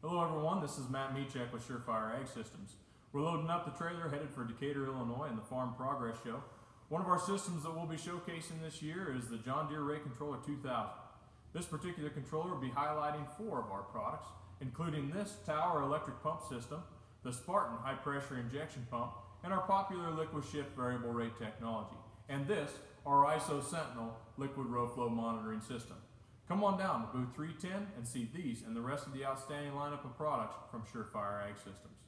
Hello everyone, this is Matt Micek with Surefire Ag Systems. We're loading up the trailer headed for Decatur, Illinois in the Farm Progress Show. One of our systems that we'll be showcasing this year is the John Deere Rate Controller 2000. This particular controller will be highlighting four of our products, including this Tower electric pump system, the Spartan high pressure injection pump, and our popular LiquiShift variable rate technology, and this, our ISO Sentinel liquid row flow monitoring system. Come on down to booth 310 and see these and the rest of the outstanding lineup of products from Surefire Ag Systems.